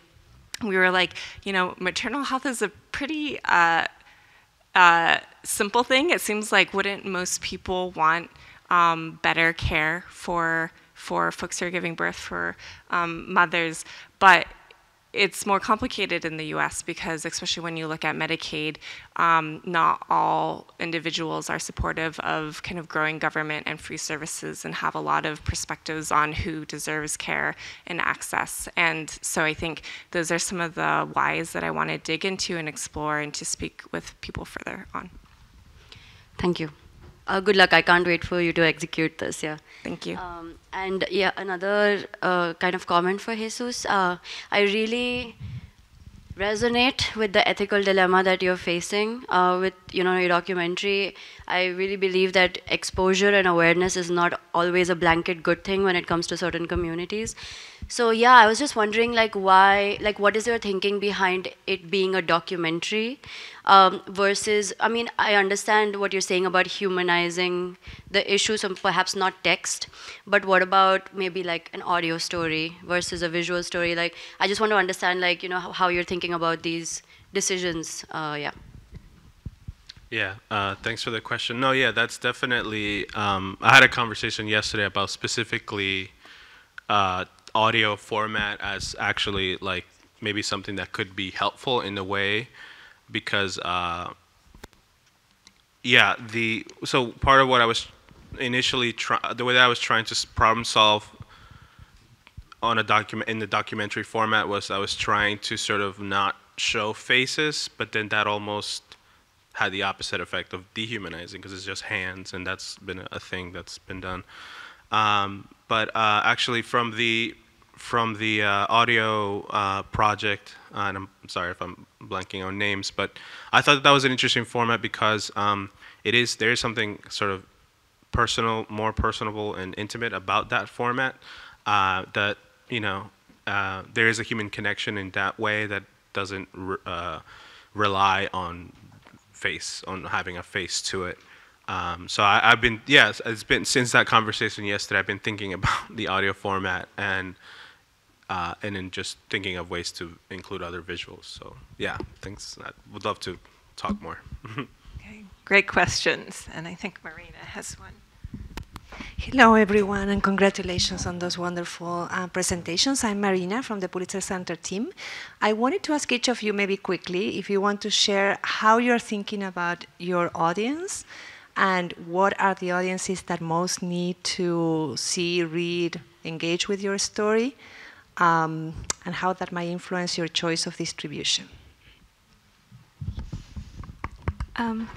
we were like, you know, maternal health is a pretty uh, simple thing. It seems like wouldn't most people want um, better care for for folks who are giving birth for um, mothers, but it's more complicated in the US because, especially when you look at Medicaid, um, not all individuals are supportive of kind of growing government and free services and have a lot of perspectives on who deserves care and access. And so I think those are some of the whys that I want to dig into and explore and to speak with people further on. Thank you. Uh, good luck. I can't wait for you to execute this. Yeah. Thank you. Um, and yeah, another uh, kind of comment for Jesus. Uh, I really resonate with the ethical dilemma that you're facing uh, with you know your documentary. I really believe that exposure and awareness is not always a blanket good thing when it comes to certain communities. So yeah, I was just wondering like why, like what is your thinking behind it being a documentary um, versus, I mean, I understand what you're saying about humanizing the issues and perhaps not text, but what about maybe like an audio story versus a visual story? Like, I just want to understand like, you know, how, how you're thinking about these decisions. Uh, yeah. Yeah, uh, thanks for the question. No, yeah, that's definitely. Um, I had a conversation yesterday about specifically uh, audio format as actually like maybe something that could be helpful in a way because uh, yeah the so part of what I was initially try, the way that I was trying to problem solve on a document in the documentary format was I was trying to sort of not show faces but then that almost had the opposite effect of dehumanizing because it's just hands and that's been a thing that's been done. Um, but uh, actually, from the from the uh, audio uh, project, and I'm sorry if I'm blanking on names, but I thought that, that was an interesting format because um, it is there is something sort of personal, more personable and intimate about that format. Uh, that you know, uh, there is a human connection in that way that doesn't re uh, rely on face, on having a face to it. Um, so I, have been, yes, it's been since that conversation yesterday. I've been thinking about the audio format and uh, and then just thinking of ways to include other visuals. So yeah, thanks. I would love to talk more. okay, great questions, and I think Marina has one. Hello, everyone, and congratulations on those wonderful uh, presentations. I'm Marina from the Pulitzer Center team. I wanted to ask each of you, maybe quickly, if you want to share how you're thinking about your audience and what are the audiences that most need to see, read, engage with your story, um, and how that might influence your choice of distribution. Um,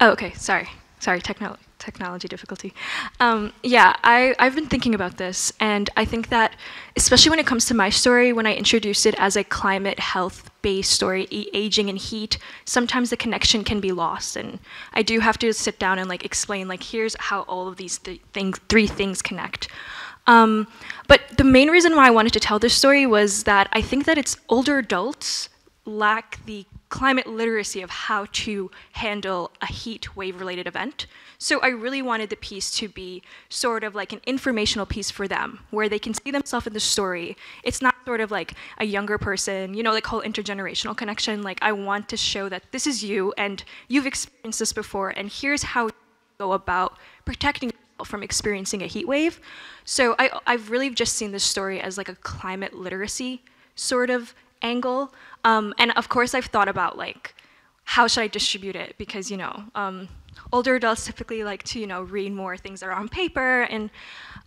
oh, okay, sorry. Sorry, technology technology difficulty. Um, yeah, I, I've been thinking about this, and I think that, especially when it comes to my story, when I introduce it as a climate health based story, aging and heat, sometimes the connection can be lost, and I do have to sit down and like explain like here's how all of these th things, three things connect. Um, but the main reason why I wanted to tell this story was that I think that it's older adults lack the climate literacy of how to handle a heat wave related event. So I really wanted the piece to be sort of like an informational piece for them, where they can see themselves in the story. It's not sort of like a younger person, you know, like whole intergenerational connection. Like I want to show that this is you and you've experienced this before, and here's how you go about protecting from experiencing a heat wave. So I, I've really just seen this story as like a climate literacy sort of angle. Um, and of course, I've thought about like, how should I distribute it? Because, you know, um, older adults typically like to, you know, read more things that are on paper. And,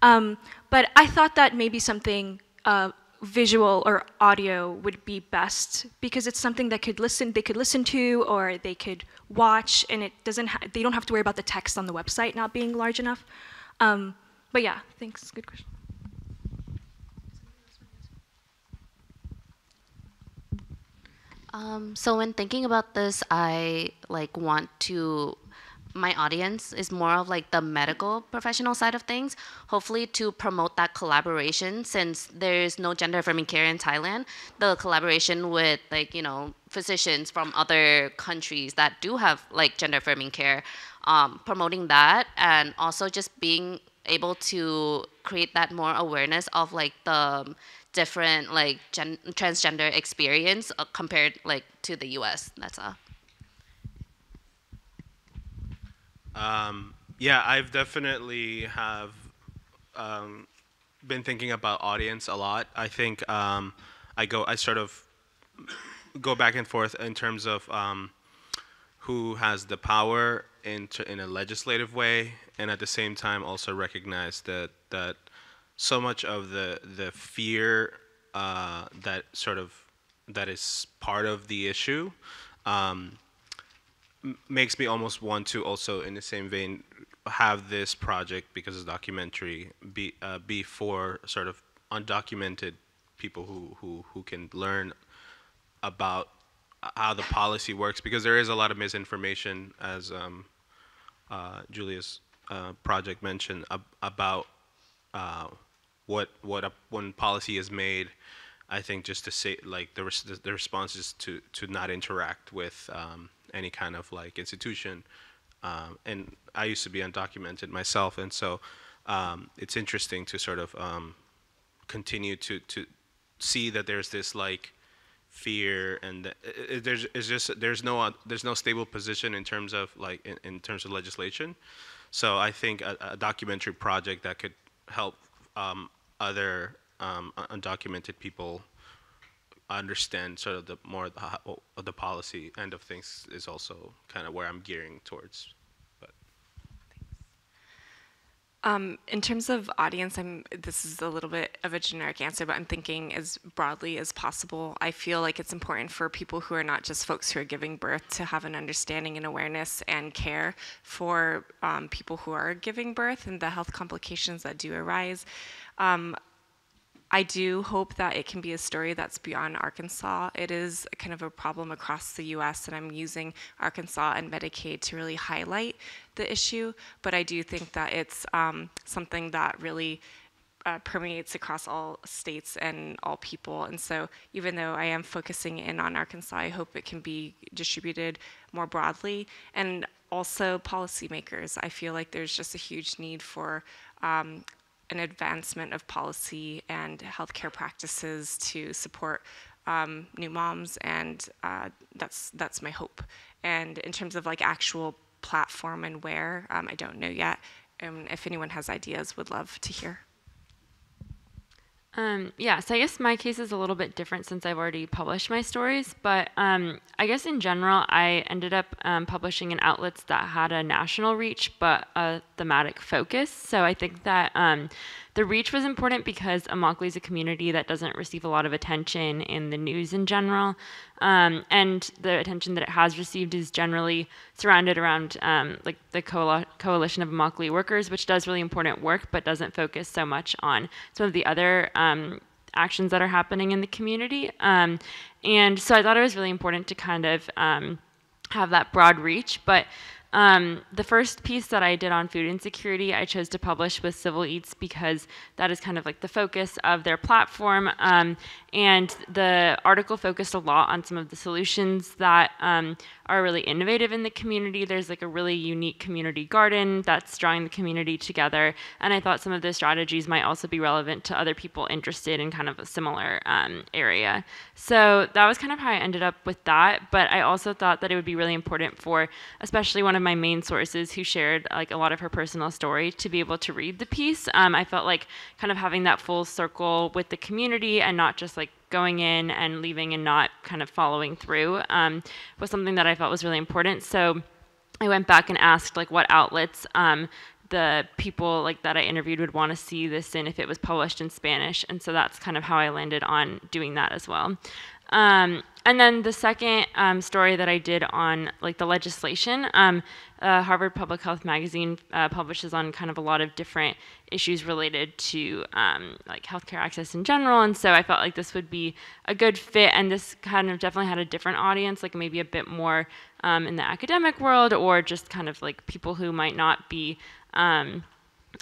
um, but I thought that maybe something uh, visual or audio would be best because it's something that could listen, they could listen to or they could watch and it doesn't, they don't have to worry about the text on the website not being large enough. Um, but yeah, thanks, good question. Um, so when thinking about this, I like want to my audience is more of like the medical professional side of things, hopefully to promote that collaboration since there's no gender affirming care in Thailand, the collaboration with like, you know, physicians from other countries that do have like gender affirming care, um, promoting that and also just being able to create that more awareness of like the different like transgender experience uh, compared like to the U.S. That's all. Um, yeah, I've definitely have um, been thinking about audience a lot. I think um, I go, I sort of go back and forth in terms of um, who has the power in in a legislative way, and at the same time also recognize that that so much of the the fear uh, that sort of that is part of the issue um, makes me almost want to also, in the same vein, have this project because it's documentary be uh, be for sort of undocumented people who who who can learn about how the policy works because there is a lot of misinformation as um, uh, Julia's uh, project mentioned ab- about uh, what what a, when policy is made. I think just to say like the res- the response is to to not interact with um, any kind of like institution. Um, and I used to be undocumented myself, and so um, it's interesting to sort of um, continue to to see that there's this like fear and i- there's it's just there's no uh, there's no stable position in terms of like in, in terms of legislation. So I think a, a documentary project that could help um, other um, undocumented people understand sort of the more the, the policy end of things is also kind of where I'm gearing towards. Um, in terms of audience, I'm. This is a little bit of a generic answer, but I'm thinking as broadly as possible. I feel like it's important for people who are not just folks who are giving birth to have an understanding and awareness and care for um, people who are giving birth and the health complications that do arise. Um, I do hope that it can be a story that's beyond Arkansas. It is kind of a problem across the US, and I'm using Arkansas and Medicaid to really highlight the issue. But I do think that it's um, something that really uh, permeates across all states and all people. And so, even though I am focusing in on Arkansas, I hope it can be distributed more broadly. And also, policymakers. I feel like there's just a huge need for um, an advancement of policy and healthcare practices to support um, new moms, and uh, that's that's my hope. And in terms of like actual platform and where, um, I don't know yet. And if anyone has ideas, would love to hear. Um, yeah, so I guess my case is a little bit different since I've already published my stories, but um, I guess in general, I ended up um, publishing in outlets that had a national reach but a thematic focus. So I think that um, the reach was important because Immokalee is a community that doesn't receive a lot of attention in the news in general. Um, and the attention that it has received is generally surrounded around um, like the coal- coalition of Immokalee workers, which does really important work, but doesn't focus so much on some of the other um, actions that are happening in the community. Um, and so I thought it was really important to kind of um, have that broad reach, but um, the first piece that I did on food insecurity, I chose to publish with Civil Eats because that is kind of like the focus of their platform. Um, and the article focused a lot on some of the solutions that um, are really innovative in the community. There's like a really unique community garden that's drawing the community together. And I thought some of those strategies might also be relevant to other people interested in kind of a similar um, area. So that was kind of how I ended up with that. But I also thought that it would be really important for, especially one of my main sources who shared like a lot of her personal story, to be able to read the piece. Um, I felt like kind of having that full circle with the community and not just like going in and leaving and not kind of following through um, was something that I felt was really important. So I went back and asked like what outlets um, the people like that I interviewed would want to see this in if it was published in Spanish, and so that's kind of how I landed on doing that as well. Um, and then the second um, story that I did on like the legislation, um, uh, Harvard Public Health Magazine uh, publishes on kind of a lot of different issues related to um, like healthcare access in general, and so I felt like this would be a good fit. And this kind of definitely had a different audience, like maybe a bit more um, in the academic world, or just kind of like people who might not be um,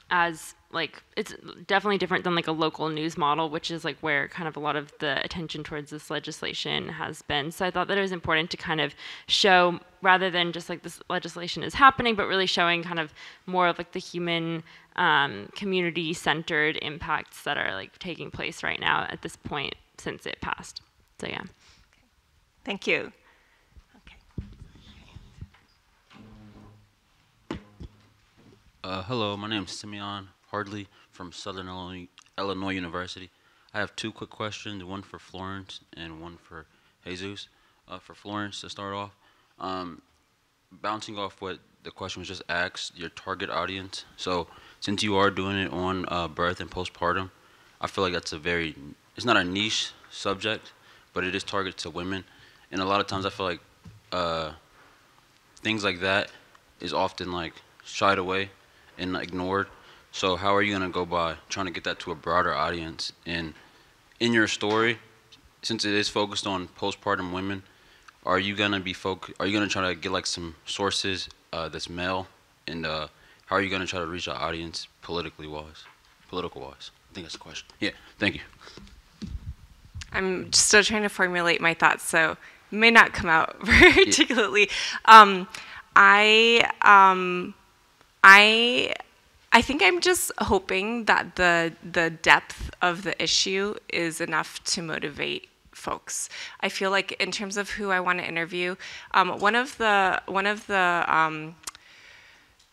as like it's definitely different than like a local news model which is like where kind of a lot of the attention towards this legislation has been. So i thought that it was important to kind of show rather than just like this legislation is happening but really showing kind of more of like the human um, community centered impacts that are like taking place right now at this point since it passed. So yeah. Thank you. Uh, hello, my name is Simeon Hardley from Southern Illinois, University. I have two quick questions, one for Florence and one for Jesus. Uh, for Florence, to start off, um, bouncing off what the question was just asked, your target audience. So, since you are doing it on uh, birth and postpartum, I feel like that's a very, it's not a niche subject, but it is targeted to women. And a lot of times I feel like uh, things like that is often like shied away and ignored. So how are you gonna go by trying to get that to a broader audience? And in your story, since it is focused on postpartum women, are you gonna be foc- Are you gonna try to get like some sources uh, that's male? And uh, how are you gonna try to reach our audience politically wise, political wise? I think that's the question. Yeah. Thank you. I'm still trying to formulate my thoughts, so it may not come out very articulately. Um, I, um, I, I think I'm just hoping that the the depth of the issue is enough to motivate folks. I feel like in terms of who I want to interview, um, one of the one of the um,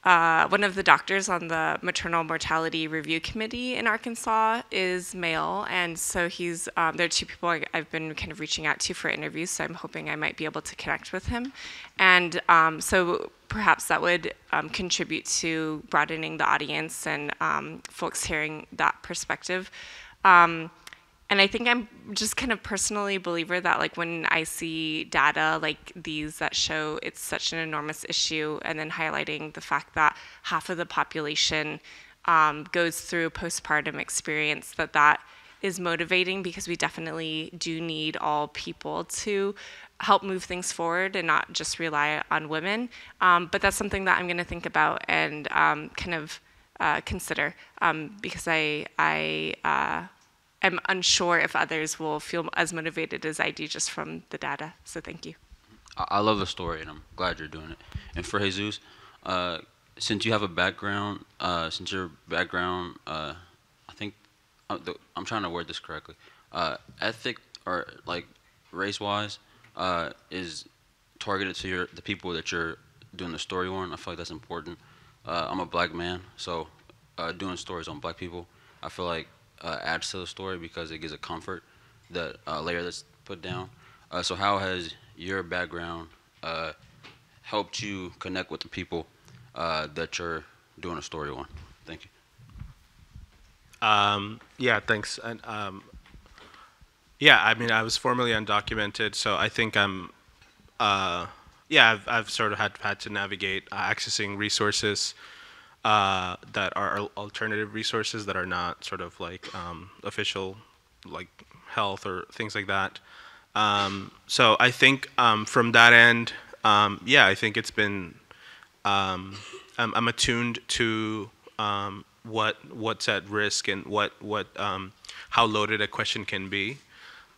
uh, one of the doctors on the maternal mortality review committee in Arkansas is male, and so he's um, there are two people I, have been kind of reaching out to for interviews. So I'm hoping I might be able to connect with him, and um, so perhaps that would um, contribute to broadening the audience and um, folks hearing that perspective. Um, and I think I'm just kind of personally a believer that like when I see data like these that show it's such an enormous issue, and then highlighting the fact that half of the population um, goes through postpartum experience, that that is motivating because we definitely do need all people to help move things forward and not just rely on women. Um, but that's something that I'm going to think about and um, kind of uh, consider um, because I I. Uh, am unsure if others will feel as motivated as I do just from the data. So thank you. I love the story, and I'm glad you're doing it. And for Jesus, uh, since you have a background, uh, since your background, uh, I think uh, I'm trying to word this correctly. Ethic or like race-wise uh, is targeted to your the people that you're doing the story on. I feel like that's important. I'm a black man, so doing stories on black people, I feel like uh, adds to the story because it gives a comfort that uh, layer that's put down. Uh, so how has your background uh, helped you connect with the people uh, that you're doing a story on? Thank you. Um, yeah, thanks. And, um, yeah, I mean, I was formerly undocumented, so I think I'm. Uh, yeah, I've, I've sort of had had to navigate accessing resources uh, that are alternative resources that are not sort of like um, official, like health or things like that. Um, so I think um, from that end, um, yeah, I think it's been. Um, I'm, I'm, attuned to um, what what's at risk and what what how loaded a question can be.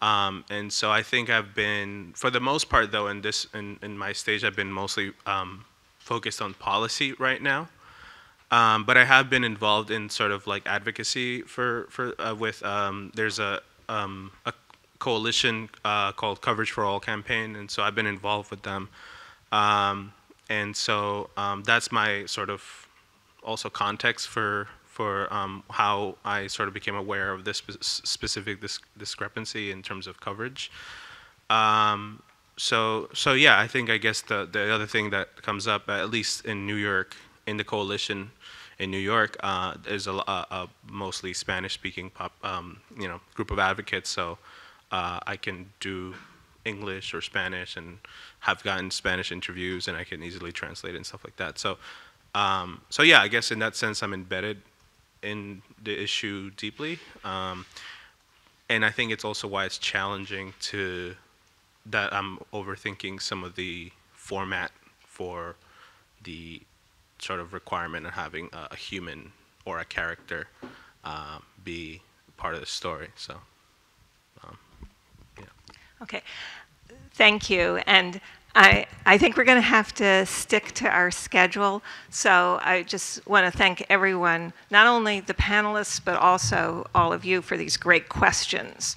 Um, and so I think I've been, for the most part, though, in this in, in my stage, I've been mostly um, focused on policy right now. Um, but I have been involved in sort of like advocacy for for uh, with um, there's a um, a coalition uh, called Coverage for All campaign, and so I've been involved with them, um, and so that's my sort of also context for for um, how I sort of became aware of this spe specific dis discrepancy in terms of coverage. so so yeah, I think I guess the the other thing that comes up at least in New York in the coalition in New York uh, is a, a, a mostly Spanish-speaking pop, um, you know, group of advocates. So uh, I can do English or Spanish and have gotten Spanish interviews, and I can easily translate and stuff like that. So, um, so yeah, I guess in that sense, I'm embedded in the issue deeply, um, and I think it's also why it's challenging to that I'm overthinking some of the format for the sort of requirement of having a, a human or a character uh, be part of the story. So, um, yeah. Okay, thank you. And I, I think we're going to have to stick to our schedule. So I just want to thank everyone, not only the panelists, but also all of you for these great questions.